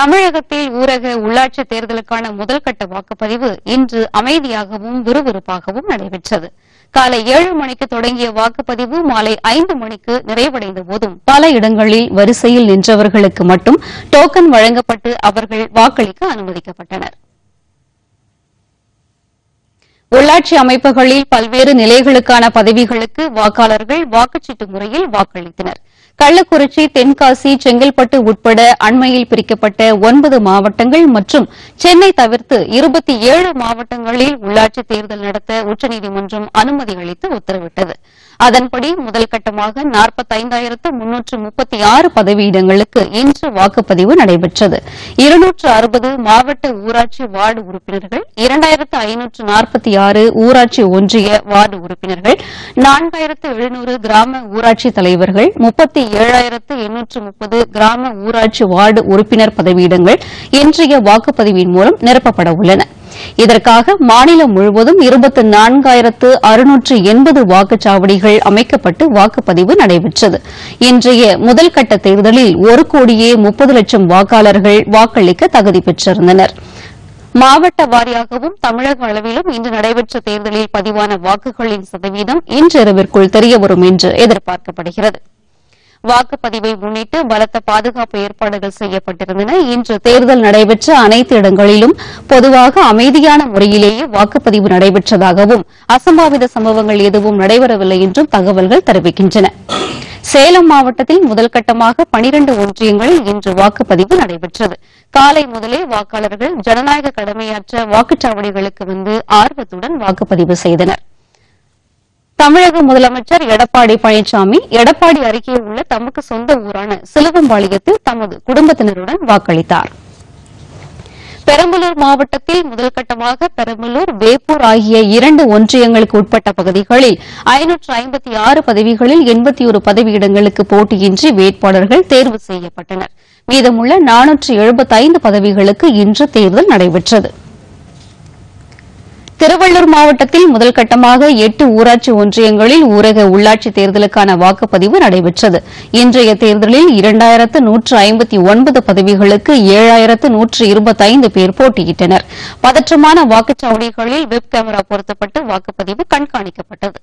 தமிழகத்தில் ஊரக உள்ளாட்சி தேர்தலுக்கான முதல்கட்ட வாக்குப்பதிவு இன்று அமைதியாகவும் விறுவிறுப்பாகவும் நடைபெற்றது. காலை ஏழு மணிக்கு தொடங்கிய வாக்குப்பதிவு மாலை ஐந்து மணிக்கு நிறைவடைந்த போதும் பல இடங்களில் வரிசையில் நின்றவர்களுக்கு மட்டும் டோக்கன் வழங்கப்பட்டு அவர்கள் வாக்களிக்க அனுமதிக்கப்பட்டனா் உள்ளாட்சி அமைப்புகளில் பல்வேறு நிலைகளுக்கான பதவிகளுக்கு வாக்காளர்கள் வாக்குச்சீட்டு முறையில் வாக்களித்தனர். கள்ளக்குறிச்சி தென்காசி செங்கல்பட்டு உட்பட அண்மையில் பிரிக்கப்பட்ட ஒன்பது மாவட்டங்கள் மற்றும் சென்னை தவிர்த்து இருபத்தி ஏழு மாவட்டங்களில் உள்ளாட்சி தேர்தல் நடத்த உச்சநீதிமன்றம் அனுமதி அளித்து உத்தரவிட்டது. அதன்படி முதல் கட்டமாக நாற்பத்தைந்தாயிரத்து முன்னூற்று முப்பத்தி ஆறு பதவியிடங்களுக்கு இன்று வாக்குப்பதிவு நடைபெற்றது. இருநூற்று அறுபது மாவட்ட ஊராட்சி வார்டு உறுப்பினர்கள் இரண்டாயிரத்து ஐநூற்று நாற்பத்தி ஆறு ஊராட்சி ஒன்றிய வார்டு உறுப்பினர்கள் நான்காயிரத்து எழுநூறு கிராம ஊராட்சி தலைவர்கள் முப்பத்தி ஏழாயிரத்து எண்ணூற்று முப்பது கிராம ஊராட்சி வார்டு உறுப்பினர் பதவியிடங்கள் இன்றைய வாக்குப்பதிவின் மூலம் நிரப்பப்பட உள்ளன. இதற்காக மாநிலம் முழுவதும் இருபத்தி நான்காயிரத்து அறுநூற்று எண்பது வாக்குச்சாவடிகள் அமைக்கப்பட்டு வாக்குப்பதிவு நடைபெற்றது. இன்றைய முதல் கட்ட தேர்தலில் ஒரு கோடியே முப்பது லட்சம் வாக்காளர்கள் வாக்களிக்க தகுதி பெற்றிருந்தனர். மாவட்ட வாரியாகவும் தமிழக அளவிலும் இன்று நடைபெற்ற தேர்தலில் பதிவான வாக்குகளின் சதவீதம் இன்றிரவிற்குள் தெரியவரும் என்று எதிர்பார்க்கப்படுகிறது. வாக்குப்பதிவை முன்னிட்டு பலத்த பாதுகாப்பு ஏற்பாடுகள் செய்யப்பட்டிருந்தன. இன்று தேர்தல் நடைபெற்ற அனைத்து இடங்களிலும் பொதுவாக அமைதியான முறையிலேயே வாக்குப்பதிவு நடைபெற்றதாகவும் அசம்பாவித சம்பவங்கள் எதுவும் நடைபெறவில்லை என்றும் தகவல்கள் தெரிவிக்கின்றன. சேலம் மாவட்டத்தில் முதல் கட்டமாக பனிரண்டு ஒன்றியங்களில் இன்று வாக்குப்பதிவு நடைபெற்றது. காலை முதலே வாக்காளர்கள் ஜனநாயக கடமையாற்ற வாக்குச்சாவடிகளுக்கு வந்து ஆர்வத்துடன் வாக்குப்பதிவு செய்தனர். தமிழக முதலமைச்சர் எடப்பாடி பழனிசாமி எடப்பாடி அருகே உள்ள தமக்கு சொந்த ஊரான சிலுவம்பாளையத்தில் தமது குடும்பத்தினருடன் வாக்களித்தார். பெரம்பலூர் மாவட்டத்தில் முதல்கட்டமாக பெரம்பலூர் வேப்பூர் ஆகிய இரண்டு ஒன்றியங்களுக்கு உட்பட்ட பகுதிகளில் ஐநூற்று ஐம்பத்தி ஆறு பதவிகளில் எண்பத்தி ஒரு பதவியிடங்களுக்கு போட்டியின்றி வேட்பாளர்கள் தேர்வு செய்யப்பட்டனர். மீதமுள்ள நானூற்று எழுபத்தைந்து பதவிகளுக்கு இன்று தேர்தல் நடைபெற்றது. திருவள்ளூர் மாவட்டத்தில் முதல் கட்டமாக எட்டு ஊராட்சி ஒன்றியங்களில் ஊரக உள்ளாட்சி தேர்தலுக்கான வாக்குப்பதிவு நடைபெற்றது. இன்றைய தேர்தலில் இரண்டாயிரத்து நூற்று ஐம்பத்தி ஒன்பது பதவிகளுக்கு ஏழாயிரத்து நூற்று இருபத்தைந்து பேர் போட்டியிட்டனர். பதற்றமான வாக்குச்சாவடிகளில் வெப் கேமரா பொருத்தப்பட்டு வாக்குப்பதிவு கண்காணிக்கப்பட்டது.